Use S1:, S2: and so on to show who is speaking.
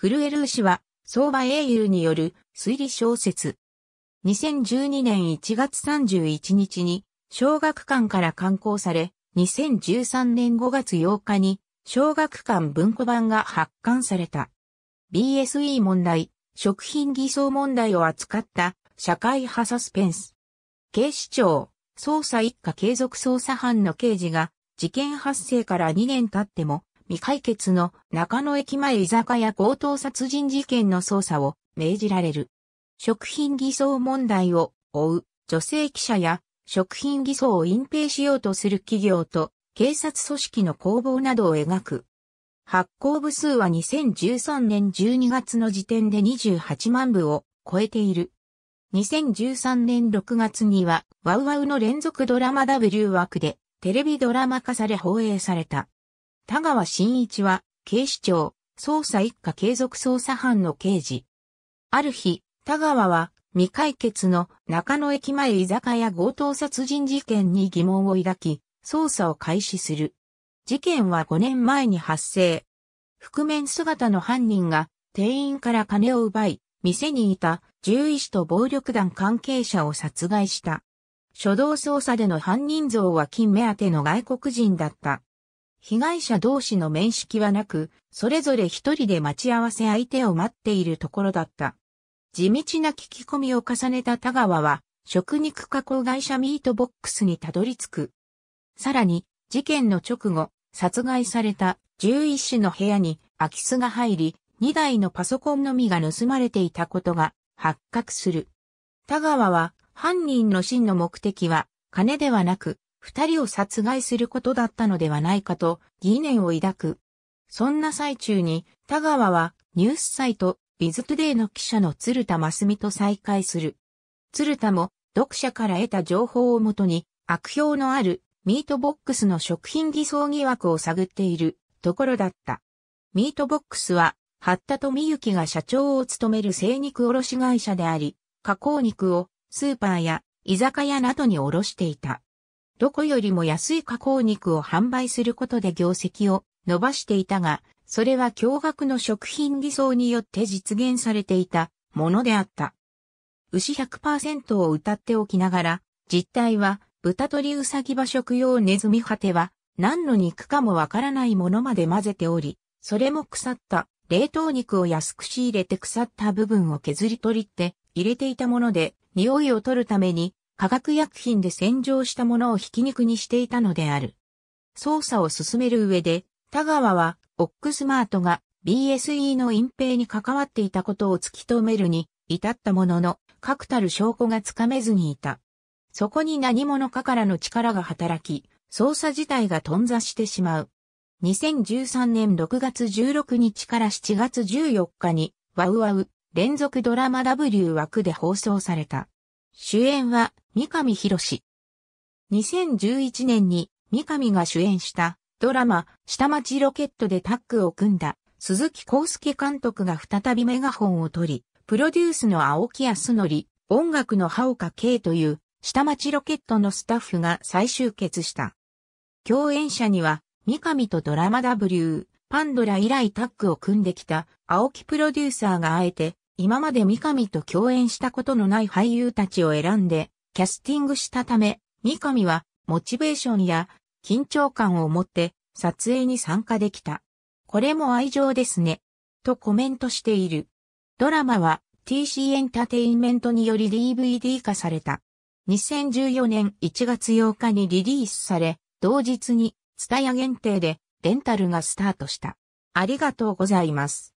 S1: フルエルー氏は、相場英雄による推理小説。2012年1月31日に、小学館から刊行され、2013年5月8日に、小学館文庫版が発刊された。BSE 問題、食品偽装問題を扱った社会派サスペンス。警視庁、捜査一課継続捜査班の刑事が事件発生から2年経っても未解決の中野駅前居酒屋強盗殺人事件の捜査を命じられる。食品偽装問題を追う女性記者や食品偽装を隠蔽しようとする企業と警察組織の攻防などを描く。発行部数は2013年12月の時点で28万部を超えている。2013年6月には、ワウワウの連続ドラマ W 枠でテレビドラマ化され放映された。田川真一は、警視庁、捜査一課継続捜査班の刑事。ある日、田川は未解決の中野駅前居酒屋強盗殺人事件に疑問を抱き、捜査を開始する。事件は5年前に発生。覆面姿の犯人が店員から金を奪い、店にいた獣医師と暴力団関係者を殺害した。初動捜査での犯人像は金目当ての外国人だった。被害者同士の面識はなく、それぞれ一人で待ち合わせ相手を待っているところだった。地道な聞き込みを重ねた田川は、食肉加工会社ミートボックスにたどり着く。さらに、事件の直後、殺害された獣医師の部屋に空き巣が入り、2台のパソコンのみが盗まれていたことが発覚する。田川は犯人の真の目的は金ではなく二人を殺害することだったのではないかと疑念を抱く。そんな最中に田川はニュースサイトビズトゥデイの記者の鶴田真澄と再会する。鶴田も読者から得た情報をもとに悪評のあるミートボックスの食品偽装疑惑を探っているところだった。ミートボックスは、八田富幸が社長を務める精肉卸会社であり、加工肉をスーパーや居酒屋などに卸していた。どこよりも安い加工肉を販売することで業績を伸ばしていたが、それは驚愕の食品偽装によって実現されていたものであった。牛100%を歌っておきながら、実態は豚鳥うさぎ馬食用ネズミ果ては何の肉かもわからないものまで混ぜており、それも腐った冷凍肉を安く仕入れて腐った部分を削り取りって入れていたもので、匂いを取るために化学薬品で洗浄したものをひき肉にしていたのである。捜査を進める上で、田川は、オックスマートが BSE の隠蔽に関わっていたことを突き止めるに至ったものの、確たる証拠がつかめずにいた。そこに何者かからの力が働き、捜査自体が頓挫してしまう。2013年6月16日から7月14日に、ワウワウ連続ドラマ W 枠で放送された。主演は三上博史。2011年に三上が主演したドラマ下町ロケットでタッグを組んだ鈴木康介監督が再びメガホンを取り、プロデュースの青木康則、音楽の羽岡圭という下町ロケットのスタッフが再集結した。共演者には三上とドラマ W、パンドラ以来タッグを組んできた青木プロデューサーがあえて今まで三上と共演したことのない俳優たちを選んでキャスティングしたため、三上はモチベーションや緊張感を持って撮影に参加できた。これも愛情ですね。とコメントしている。ドラマは TC エンターテインメントにより DVD 化された。2014年1月8日にリリースされ、同日にツタヤ限定でレンタルがスタートした。ありがとうございます。